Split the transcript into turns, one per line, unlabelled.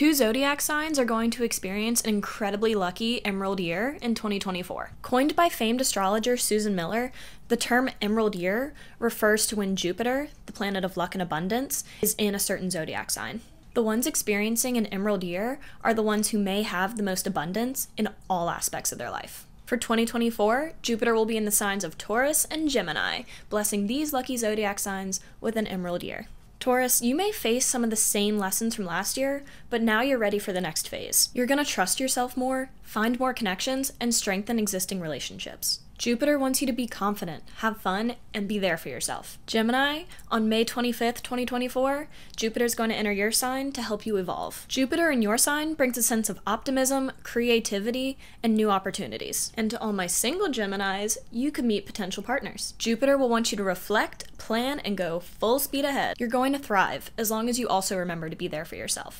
Two zodiac signs are going to experience an incredibly lucky emerald year in 2024. Coined by famed astrologer Susan Miller, the term emerald year refers to when Jupiter, the planet of luck and abundance, is in a certain zodiac sign. The ones experiencing an emerald year are the ones who may have the most abundance in all aspects of their life. For 2024, Jupiter will be in the signs of Taurus and Gemini, blessing these lucky zodiac signs with an emerald year. Taurus, you may face some of the same lessons from last year, but now you're ready for the next phase. You're going to trust yourself more, find more connections, and strengthen existing relationships. Jupiter wants you to be confident, have fun, and be there for yourself. Gemini, on May 25th, 2024, Jupiter is going to enter your sign to help you evolve. Jupiter in your sign brings a sense of optimism, creativity, and new opportunities. And to all my single Geminis, you could meet potential partners. Jupiter will want you to reflect, plan, and go full speed ahead. You're going to thrive as long as you also remember to be there for yourself.